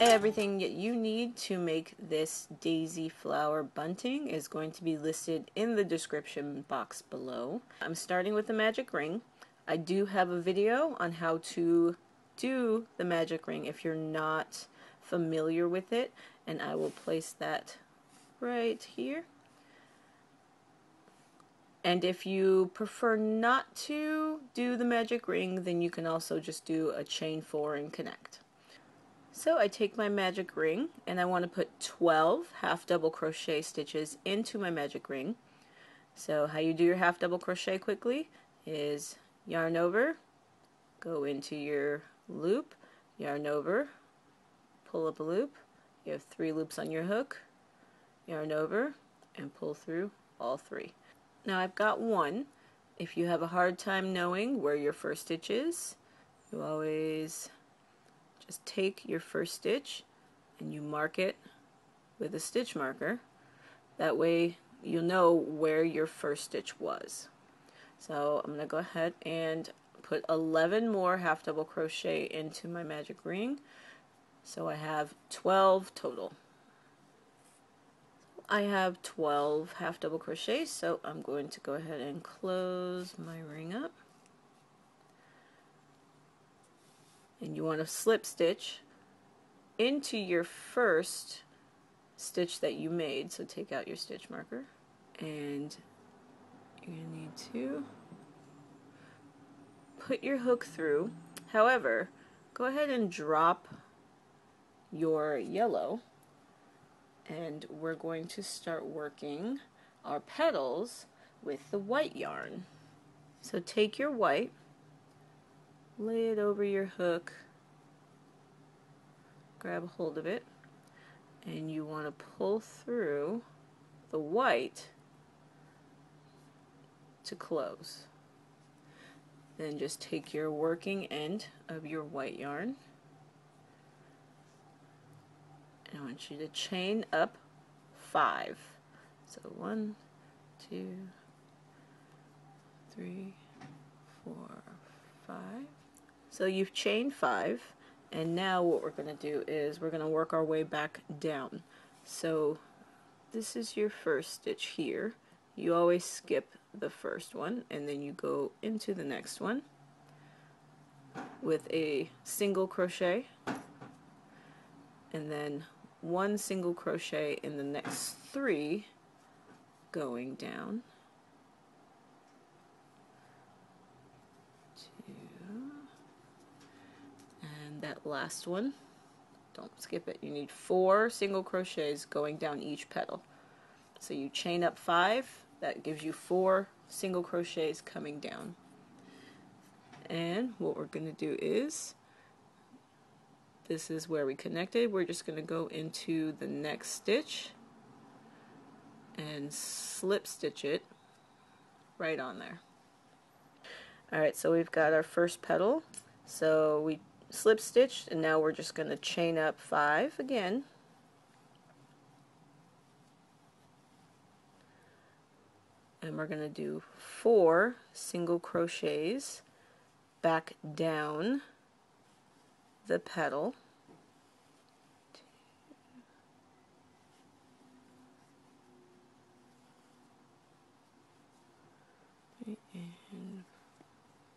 Everything that you need to make this daisy flower bunting is going to be listed in the description box below. I'm starting with the magic ring. I do have a video on how to do the magic ring if you're not familiar with it and I will place that right here. And if you prefer not to do the magic ring, then you can also just do a chain four and connect. So I take my magic ring and I want to put 12 half double crochet stitches into my magic ring. So how you do your half double crochet quickly is yarn over, go into your loop, yarn over, pull up a loop, you have three loops on your hook, yarn over, and pull through all three. Now I've got one. If you have a hard time knowing where your first stitch is, you always just take your first stitch and you mark it with a stitch marker. That way you'll know where your first stitch was. So I'm going to go ahead and put 11 more half double crochet into my magic ring. So I have 12 total. I have 12 half double crochets, so I'm going to go ahead and close my ring up. And you want to slip stitch into your first stitch that you made. So take out your stitch marker and you're going to need to put your hook through. However, go ahead and drop your yellow and we're going to start working our petals with the white yarn. So take your white, lay it over your hook, grab a hold of it, and you want to pull through the white to close. Then just take your working end of your white yarn and I want you to chain up five. So one, two, three, four, five. So you've chained five, and now what we're going to do is we're going to work our way back down. So this is your first stitch here. You always skip the first one and then you go into the next one with a single crochet and then one single crochet in the next three going down that last one don't skip it you need four single crochets going down each petal so you chain up five that gives you four single crochets coming down. And what we're going to do is, this is where we connected, we're just going to go into the next stitch and slip stitch it right on there. Alright, so we've got our first petal. So we slip stitched and now we're just going to chain up five again. And we're going to do four single crochets back down the petal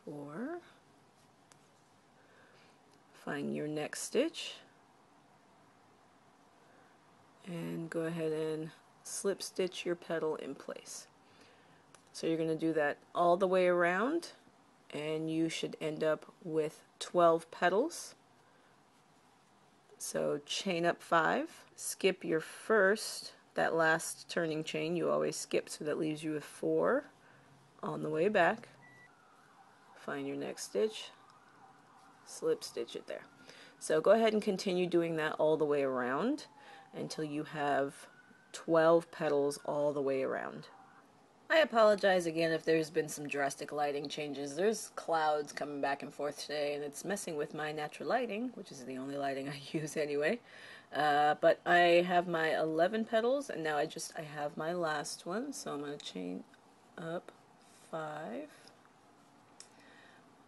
four find your next stitch. And go ahead and slip stitch your petal in place. So you're going to do that all the way around and you should end up with 12 petals. So chain up 5, skip your first, that last turning chain. You always skip so that leaves you with 4 on the way back. Find your next stitch, slip stitch it there. So go ahead and continue doing that all the way around until you have 12 petals all the way around. I apologize again if there's been some drastic lighting changes. There's clouds coming back and forth today, and it's messing with my natural lighting, which is the only lighting I use anyway. Uh, but I have my 11 petals, and now I just I have my last one, so I'm going to chain up five,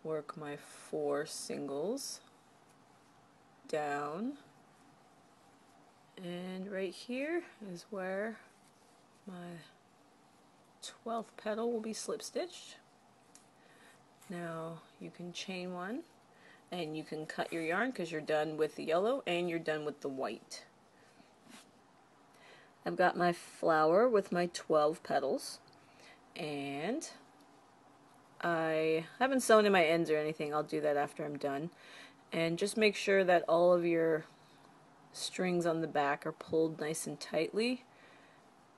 work my four singles down And right here is where my 12th petal will be slip stitched. Now you can chain one and you can cut your yarn because you're done with the yellow and you're done with the white. I've got my flower with my 12 petals and I haven't sewn in my ends or anything. I'll do that after I'm done. And just make sure that all of your strings on the back are pulled nice and tightly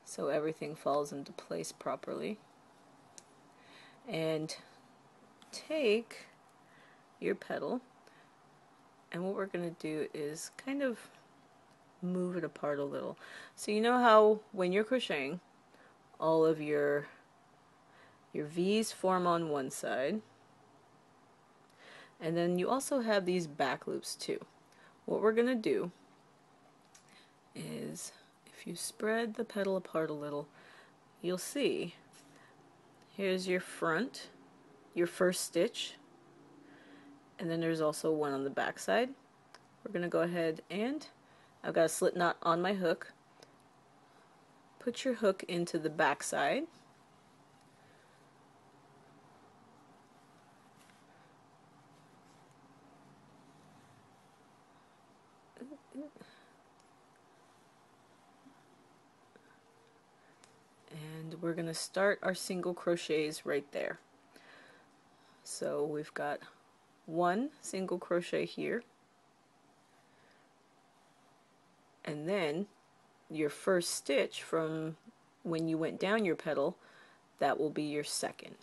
so everything falls into place properly. And take your petal and what we're going to do is kind of move it apart a little. So you know how when you're crocheting all of your your V's form on one side and then you also have these back loops too. What we're going to do is if you spread the petal apart a little you'll see here's your front your first stitch and then there's also one on the back side. We're going to go ahead and I've got a slip knot on my hook. Put your hook into the back side. We're going to start our single crochets right there. So we've got one single crochet here. And then your first stitch from when you went down your petal that will be your second.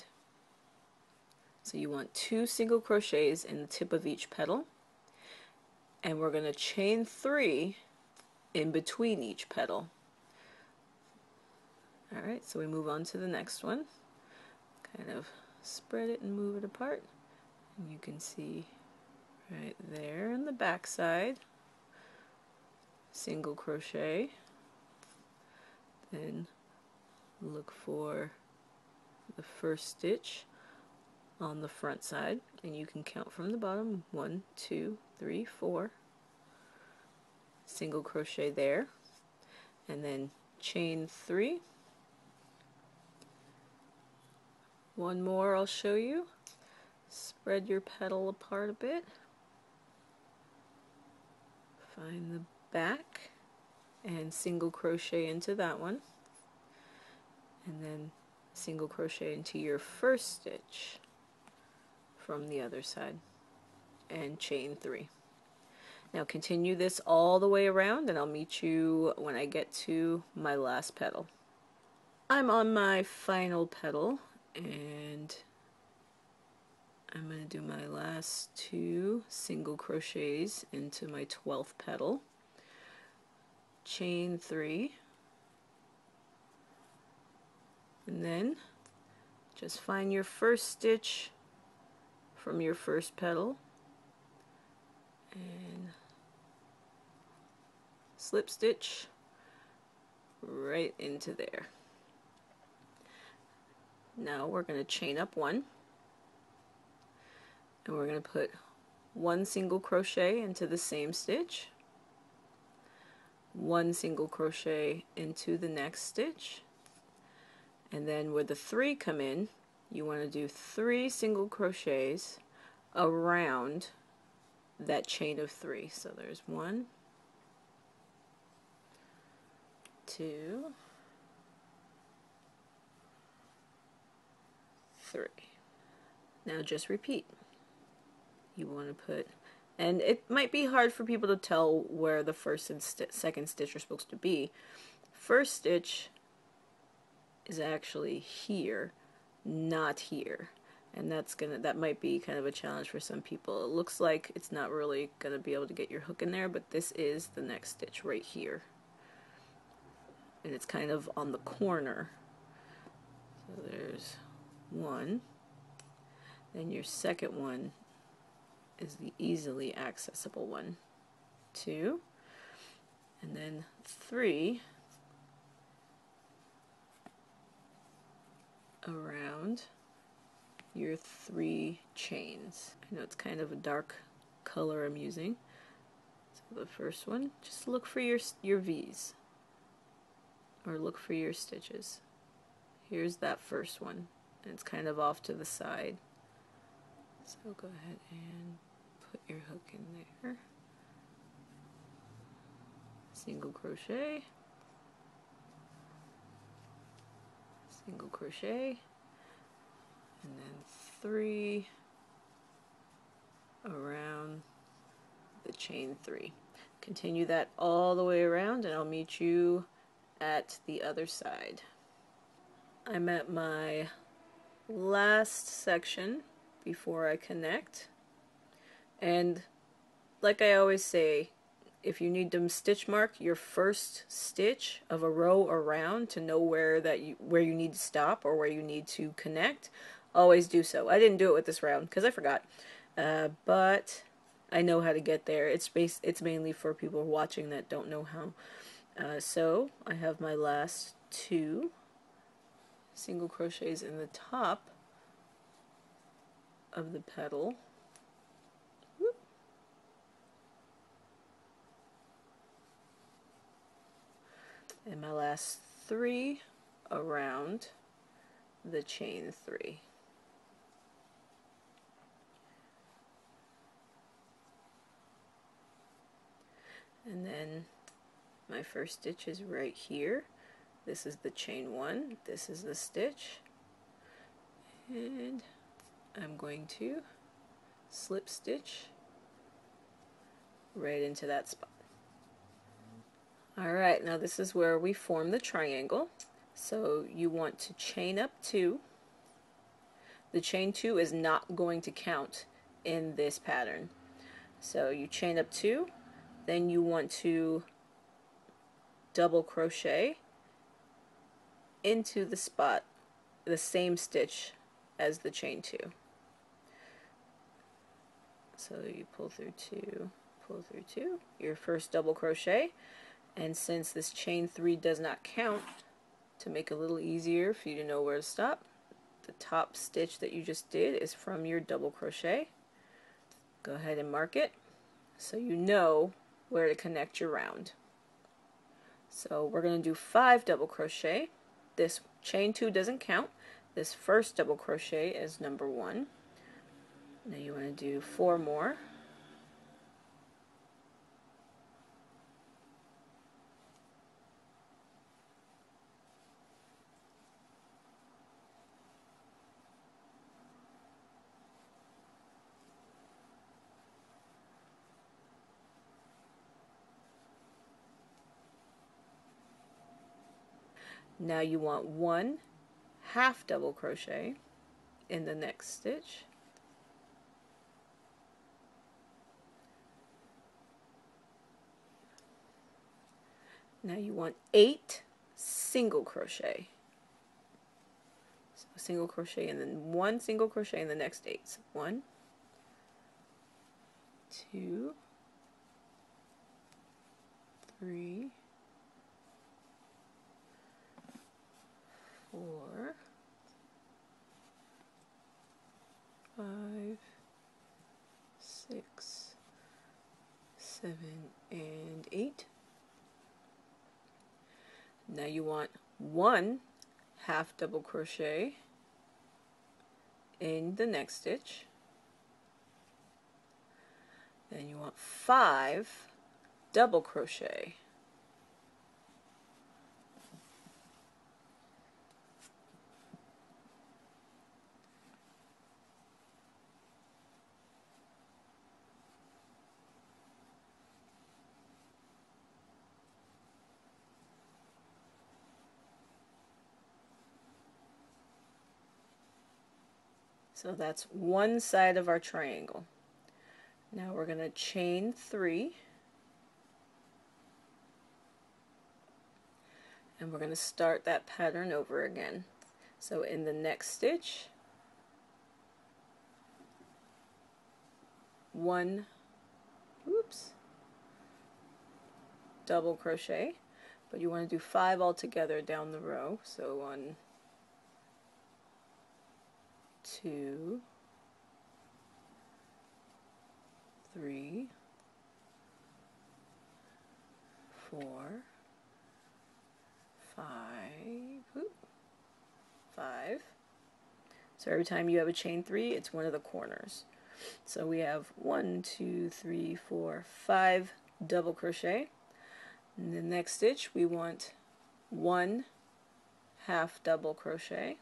So you want two single crochets in the tip of each petal and we're going to chain three in between each petal alright so we move on to the next one. Kind of spread it and move it apart. And you can see right there in the back side single crochet. Then look for the first stitch on the front side. And you can count from the bottom one two three four. Single crochet there. And then chain three one more I'll show you Spread your petal apart a bit. Find the back and single crochet into that one. And then single crochet into your first stitch from the other side and chain three. Now continue this all the way around and I'll meet you when I get to my last petal. I'm on my final petal and I'm going to do my last two single crochets into my 12th petal. Chain three. And then just find your first stitch from your first petal. And slip stitch right into there now we're going to chain up one. And we're going to put one single crochet into the same stitch. One single crochet into the next stitch. And then where the three come in you want to do three single crochets around that chain of three. So there's one two three. Now just repeat. You want to put and it might be hard for people to tell where the first and st second stitch are supposed to be. First stitch is actually here not here. And that's gonna that might be kind of a challenge for some people. It looks like it's not really gonna be able to get your hook in there but this is the next stitch right here. And it's kind of on the corner. So there's one then your second one is the easily accessible one. Two, and then three around your three chains. I know it's kind of a dark color I'm using. So the first one, just look for your, your V's or look for your stitches. Here's that first one. And it's kind of off to the side. So go ahead and put your hook in there. Single crochet. Single crochet. And then three around the chain three. Continue that all the way around and I'll meet you at the other side. I'm at my last section before I connect. And like I always say if you need to stitch mark your first stitch of a row around to know where that you where you need to stop or where you need to connect always do so. I didn't do it with this round because I forgot. Uh, but I know how to get there. It's base it's mainly for people watching that don't know how. Uh, so I have my last two single crochets in the top of the petal. And my last three around the chain three. And then my first stitch is right here this is the chain one this is the stitch. And I'm going to slip stitch right into that spot. Alright now this is where we form the triangle. So you want to chain up two. The chain two is not going to count in this pattern. So you chain up two then you want to double crochet into the spot the same stitch as the chain two. So you pull through two, pull through two, your first double crochet, and since this chain three does not count, to make it a little easier for you to know where to stop, the top stitch that you just did is from your double crochet. Go ahead and mark it so you know where to connect your round. So we're going to do five double crochet. This chain two doesn't count. This first double crochet is number one. Now you want to do four more. Now you want one half double crochet in the next stitch. Now you want eight single crochet. So single crochet and then one single crochet in the next eight. So one, two, three, four, five, six, seven, and eight. Now you want one half double crochet in the next stitch. Then you want five double crochet So that's one side of our triangle. Now we're going to chain three. And we're going to start that pattern over again. So in the next stitch, one, oops, double crochet, but you want to do five all together down the row. So one, two, three, four, five, five. So every time you have a chain three, it's one of the corners. So we have one, two, three, four, five double crochet. In the next stitch, we want one half double crochet.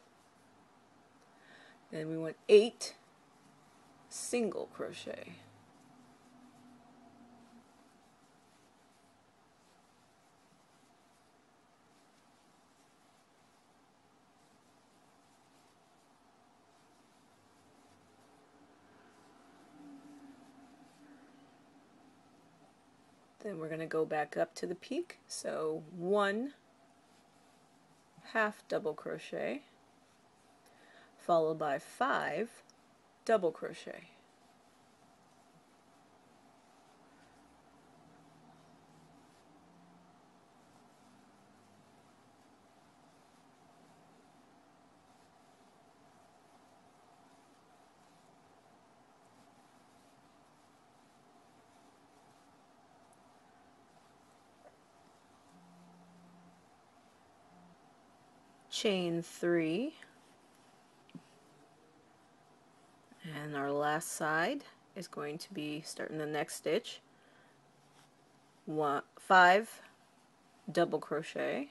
Then we want eight single crochet. Then we're going to go back up to the peak. So one half double crochet followed by five double crochet. chain three and our last side is going to be starting the next stitch. One five double crochet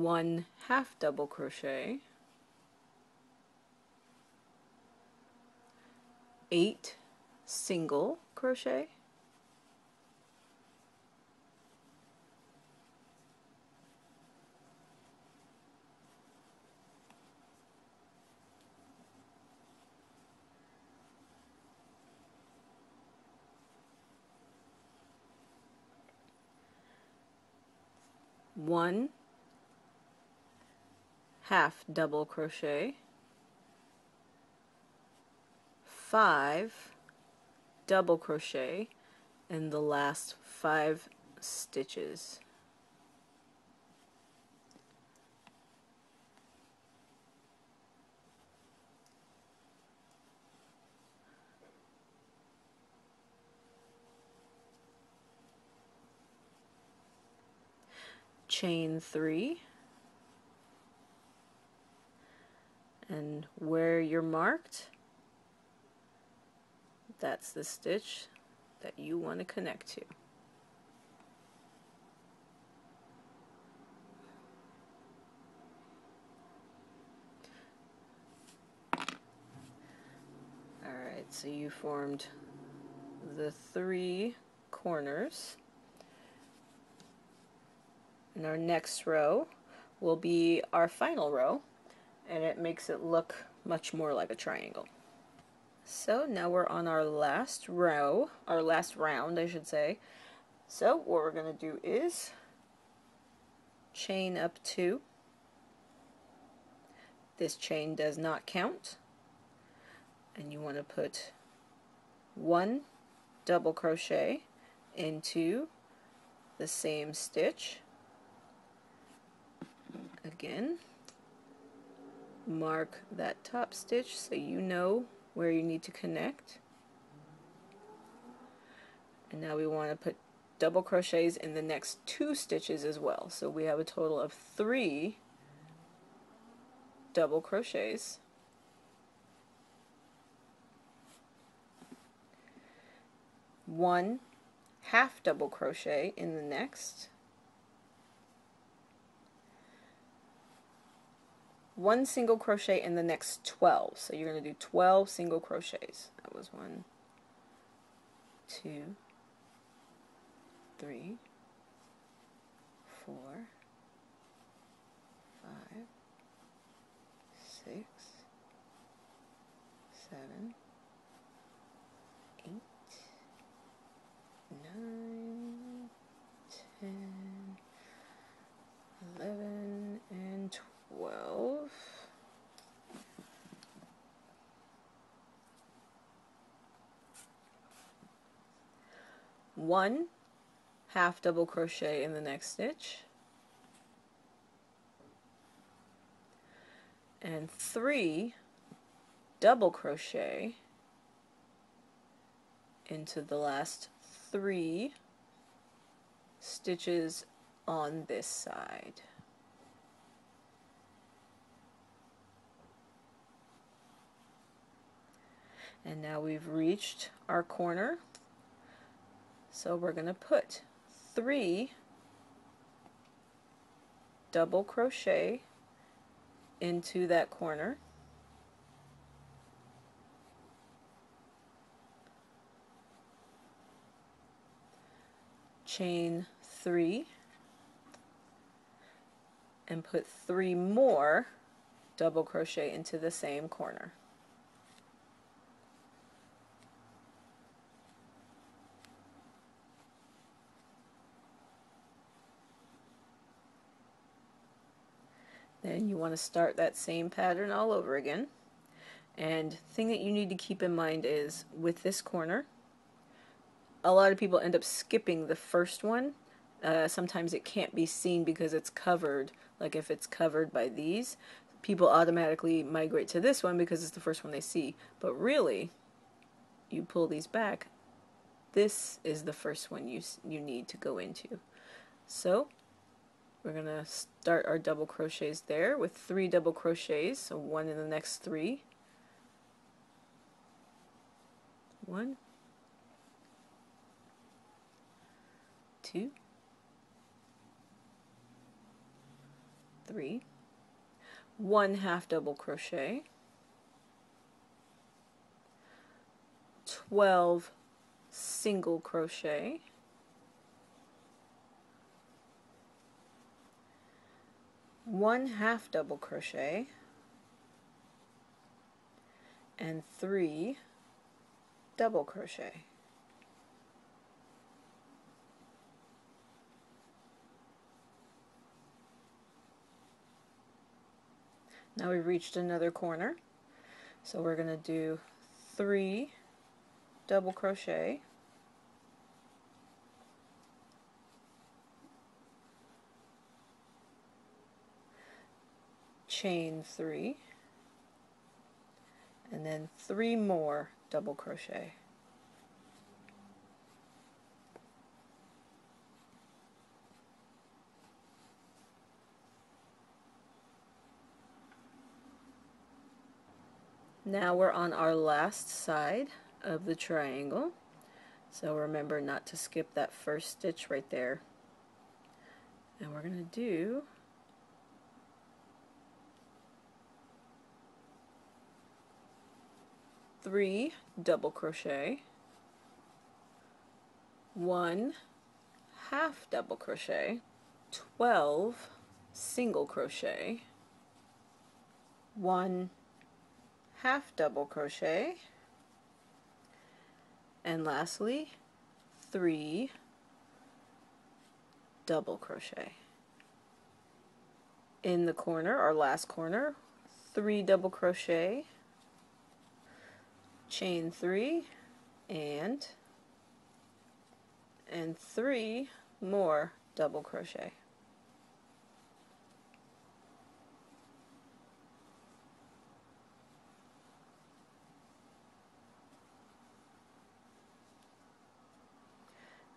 one half double crochet, eight single crochet, one half double crochet, five double crochet. In the last five stitches. chain three and where you're marked that's the stitch that you want to connect to. Alright, so you formed the three corners. And our next row will be our final row and it makes it look much more like a triangle. So now we're on our last row, our last round I should say. So what we're going to do is chain up two. This chain does not count and you want to put one double crochet into the same stitch again mark that top stitch so you know where you need to connect. And now we want to put double crochets in the next two stitches as well. So we have a total of three double crochets. One half double crochet in the next one single crochet in the next 12 so you're going to do 12 single crochets. That was one two three four five six seven eight nine ten eleven and twelve one half double crochet in the next stitch and three double crochet into the last three stitches on this side. And now we've reached our corner. So we're going to put three double crochet into that corner. Chain three and put three more double crochet into the same corner. Then you want to start that same pattern all over again. And thing that you need to keep in mind is with this corner, a lot of people end up skipping the first one. Uh, sometimes it can't be seen because it's covered, like if it's covered by these, people automatically migrate to this one because it's the first one they see. But really, you pull these back, this is the first one you, you need to go into. So we're going to start our double crochets there with three double crochets, so one in the next three. One, two, three, one half double crochet, 12 single crochet, one half double crochet and three double crochet. Now we've reached another corner so we're going to do three double crochet chain three and then three more double crochet Now we're on our last side of the triangle. So remember not to skip that first stitch right there. And we're going to do three double crochet, one half double crochet, 12 single crochet, one half double crochet, and lastly three double crochet. In the corner, our last corner, three double crochet, chain three and and three more double crochet.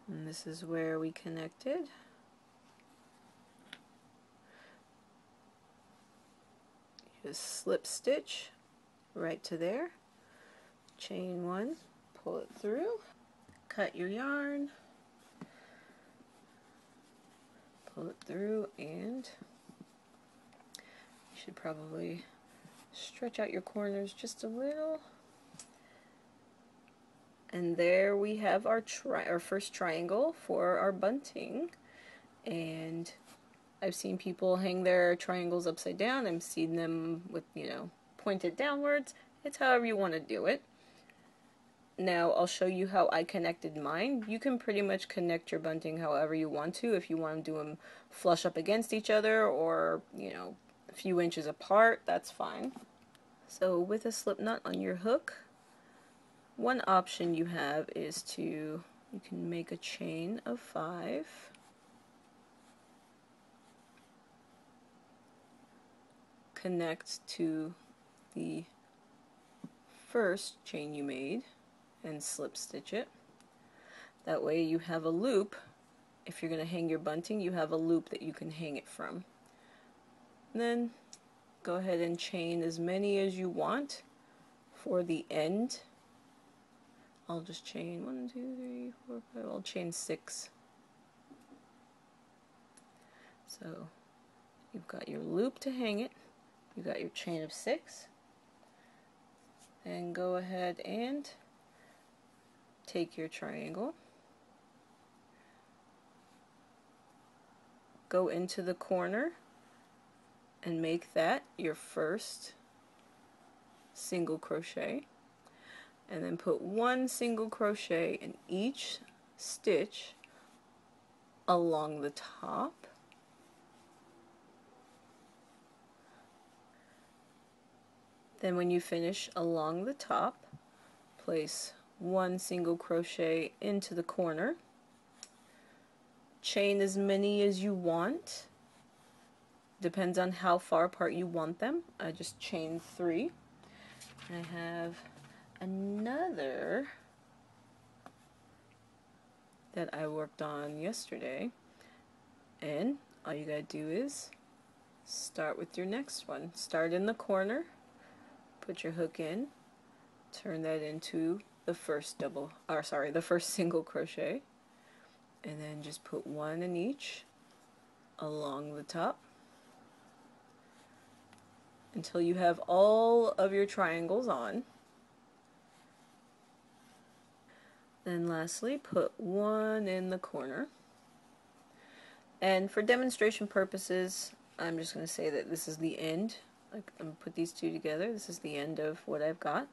And this is where we connected. Just slip stitch right to there chain one, pull it through, cut your yarn, pull it through, and you should probably stretch out your corners just a little. And there we have our tri our first triangle for our bunting. And I've seen people hang their triangles upside down. I've seen them with, you know, pointed downwards. It's however you want to do it. Now I'll show you how I connected mine. You can pretty much connect your bunting however you want to. If you want to do them flush up against each other or, you know, a few inches apart, that's fine. So with a slip knot on your hook, one option you have is to you can make a chain of five connect to the first chain you made and slip stitch it. That way you have a loop. If you're going to hang your bunting, you have a loop that you can hang it from. And then go ahead and chain as many as you want for the end. I'll just chain one, two, three, four, five. I'll chain six. So you've got your loop to hang it. You've got your chain of six. And go ahead and take your triangle, go into the corner and make that your first single crochet. And then put one single crochet in each stitch along the top. Then when you finish along the top place one single crochet into the corner. Chain as many as you want. Depends on how far apart you want them. I just chain three. I have another that I worked on yesterday. And all you gotta do is start with your next one. Start in the corner. Put your hook in. Turn that into the first double, or sorry, the first single crochet and then just put one in each along the top until you have all of your triangles on. Then lastly, put one in the corner. And for demonstration purposes, I'm just going to say that this is the end. Like, I'm put these two together. This is the end of what I've got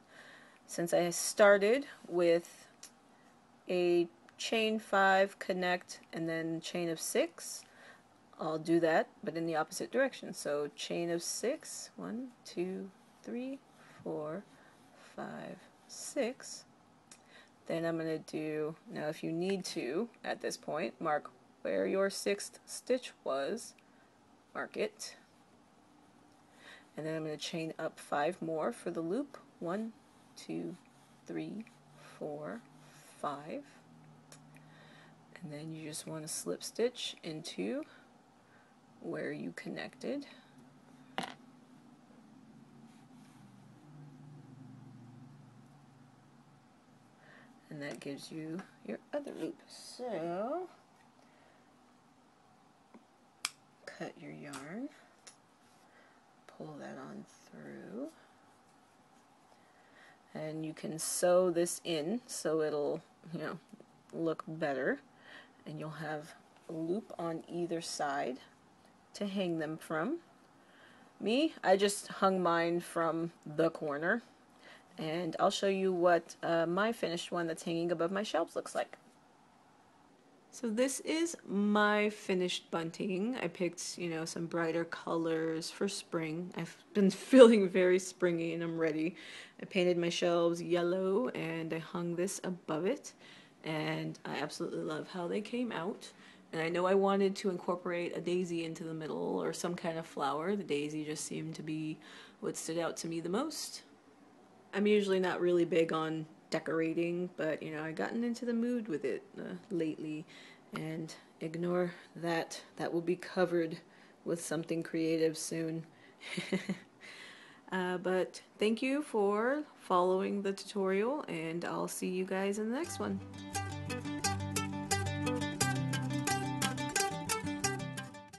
since I started with a chain 5 connect and then chain of 6 I'll do that but in the opposite direction. So chain of 6 1 2 3 4 5 6 then I'm going to do now if you need to at this point mark where your sixth stitch was mark it. And then I'm going to chain up five more for the loop one two, three, four, five. And then you just want to slip stitch into where you connected. And that gives you your other loop. So, cut your yarn, pull that on through and you can sew this in so it'll you know look better. And you'll have a loop on either side to hang them from. Me I just hung mine from the corner. And I'll show you what uh, my finished one that's hanging above my shelves looks like so this is my finished bunting. I picked, you know, some brighter colors for spring. I've been feeling very springy and I'm ready. I painted my shelves yellow and I hung this above it and I absolutely love how they came out. And I know I wanted to incorporate a daisy into the middle or some kind of flower. The daisy just seemed to be what stood out to me the most. I'm usually not really big on decorating, but you know, I've gotten into the mood with it uh, lately and ignore that. That will be covered with something creative soon. uh, but thank you for following the tutorial and I'll see you guys in the next one.